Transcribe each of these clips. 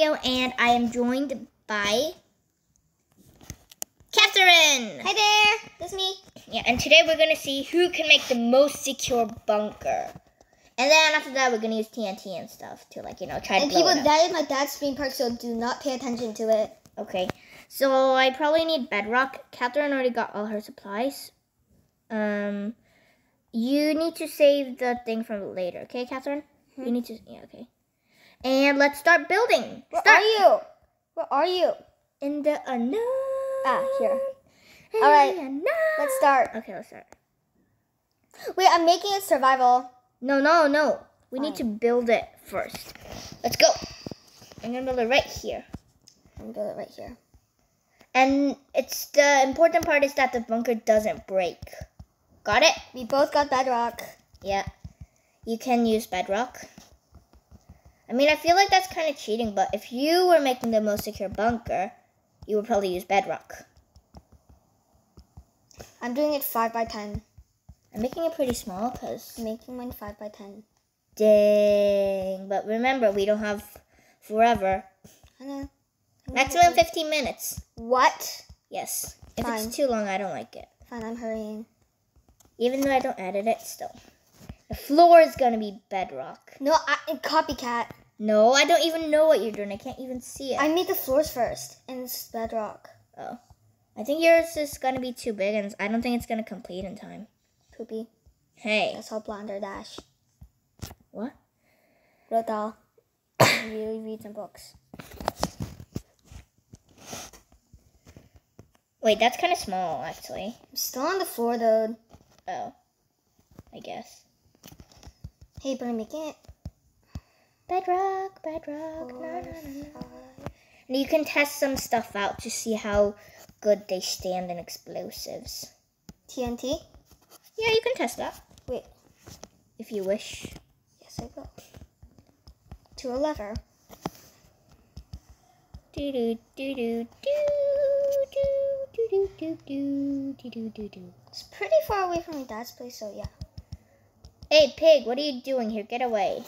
and I am joined by Catherine. Hi there, that's me. Yeah, and today we're gonna see who can make the most secure bunker. And then after that, we're gonna use TNT and stuff to like you know try And to blow people, it up. that is my dad's theme park, so do not pay attention to it. Okay, so I probably need bedrock. Catherine already got all her supplies. Um, you need to save the thing from later, okay, Catherine? You need to, yeah, okay. And let's start building. Where start are you? Where are you? in the unknown. Ah, here. In All right, unknown. Let's start. Okay, let's start. Wait, I'm making it survival. No, no, no. We need to build it first. Let's go. I'm gonna build it right here. I'm gonna build it right here. And it's the important part is that the bunker doesn't break. Got it? We both got bedrock. Yeah. You can use bedrock. I mean, I feel like that's kind of cheating, but if you were making the most secure bunker, you would probably use bedrock. I'm doing it 5 by 10 I'm making it pretty small because. I'm making mine 5 by 10 Dang. But remember, we don't have forever. I know. Maximum 15 minutes. What? Yes. If Fine. it's too long, I don't like it. Fine, I'm hurrying. Even though I don't edit it, still. The floor is gonna be bedrock. No, I, copycat. No, I don't even know what you're doing. I can't even see it. I made the floors first, and it's bedrock. oh. I think yours is gonna be too big, and I don't think it's gonna complete in time. Poopy. Hey. That's all Blonder Dash. What? Rodal. really read some books. Wait, that's kind of small, actually. I'm still on the floor though. Oh. I guess. Hey, but I'm making it. Bedrock, bedrock. four, na, na, na. And you can test some stuff out to see how good they stand in explosives. TNT? Yeah, you can test that Wait, if you wish. yes, I will. To a lever. Do do do do do do do do do do do do do. It's pretty far away from my dad's place, so yeah. Hey, pig, what are you doing here? Get away.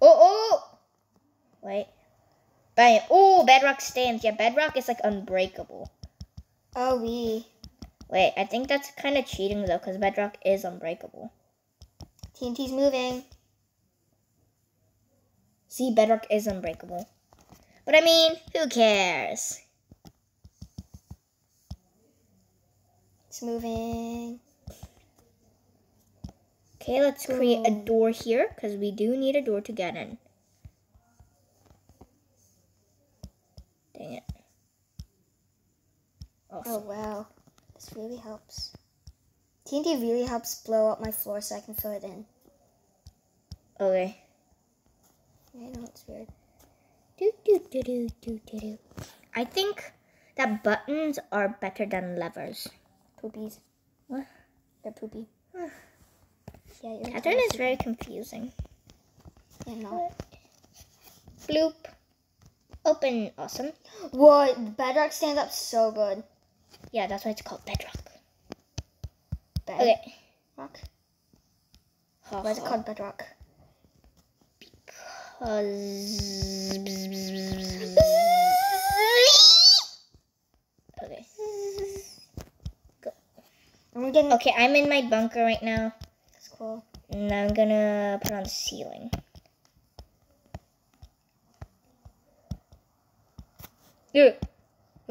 Oh, oh! Wait. Bam. Oh, bedrock stands. Yeah, bedrock is like unbreakable. Oh, we. Wait, I think that's kind of cheating though, because bedrock is unbreakable. TNT's moving. See, bedrock is unbreakable. But I mean, who cares? It's moving. Okay, let's create a hmm. door here, because we do need a door to get in. Dang it. Awesome. Oh, oh wow. This really helps. TNT really helps blow up my floor so I can fill it in. Okay. I know it's weird. Do, do, do, do, do, do, do. I think that buttons are better than levers. Poopies. What? They're poopy. Yeah, Catherine is very confusing. Not. Bloop. Open. Awesome. Whoa, the bedrock stands up so good. Yeah, that's why it's called bedrock. Bedrock. Okay. Why is it called bedrock? okay. And we're getting. Okay, I'm in my bunker right now, cool. and I'm gonna put on the ceiling.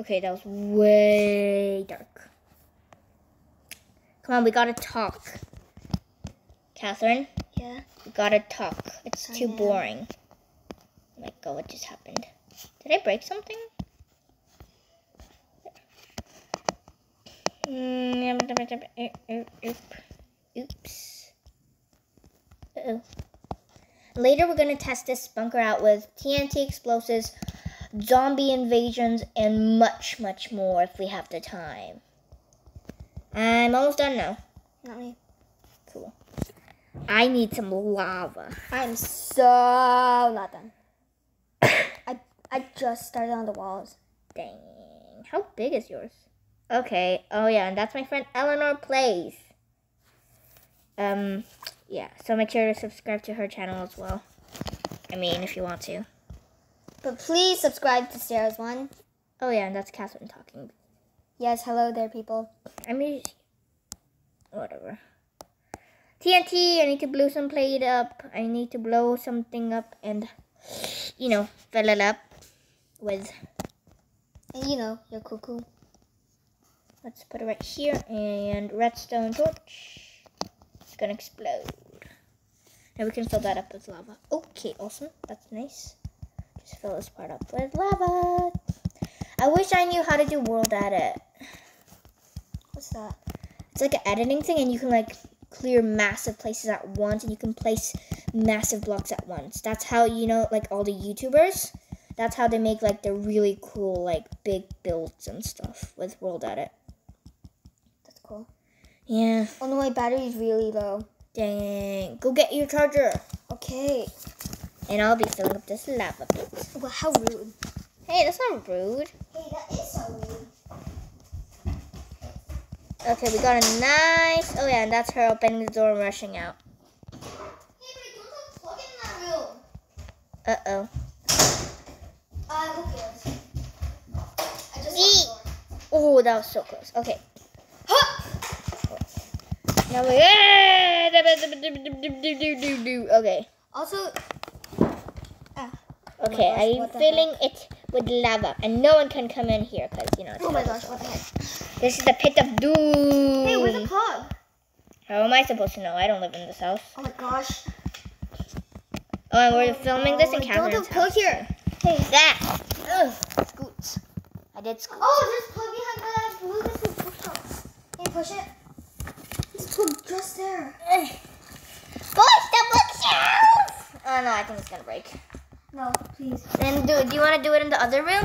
Okay, that was way dark. Come on, we gotta talk. Catherine, Yeah. we gotta talk. It's too boring. Oh my god, what just happened? Did I break something? Mm, Oops. Uh-oh. Later, we're gonna test this bunker out with TNT explosives, zombie invasions, and much, much more if we have the time. I'm almost done now. Not me. Cool. I need some lava. I'm so not done. I I just started on the walls. Dang. How big is yours? Okay. Oh yeah, and that's my friend Eleanor Plays. Um, yeah. So make sure to subscribe to her channel as well. I mean, if you want to. But please subscribe to Sera's one. Oh yeah, and that's Catherine talking. Yes, hello there, people. I mean, whatever. TNT, I need to blow some plate up. I need to blow something up and, you know, fill it up with. And you know, you're cuckoo. Let's put it right here and redstone torch. It's gonna explode. Now we can fill that up with lava. Okay, awesome. That's nice. Just fill this part up with lava. I wish I knew how to do world edit. What's that? It's like an editing thing, and you can like clear massive places at once, and you can place massive blocks at once. That's how you know, like all the YouTubers. That's how they make like the really cool, like big builds and stuff with World Edit. Yeah. Oh no, my battery's really low. Dang. Go get your charger, Okay. and I'll be filling up this lava pit. Well, how rude. Hey, that's not rude. Hey, that is so rude. Okay, we got a nice. Oh yeah, and that's her opening the door and rushing out. Hey, but don't plug in that room. Uh oh. Uh, who cares? I just Eat. locked the door. Oh, that was so close. Okay. Now we. Okay. Also, ah, Okay, gosh, I'm filling it with lava, and no one can come in here because you know. It's oh my gosh, what the heck? This is the pit of doom. Hey, where's the plug? How am I supposed to know? I don't live in this house. Oh my gosh. Oh, and we're filming this in Oh, Catherine's Don't plug here. Hey, that. Ugh, scoots. I did scoot. Oh, there's plug behind the move this to bookshelf. Hey, push it. Plug just there. Push the bookshelf. Oh no, I think it's gonna break. No, please. Then do. Do you want to do it in the other room?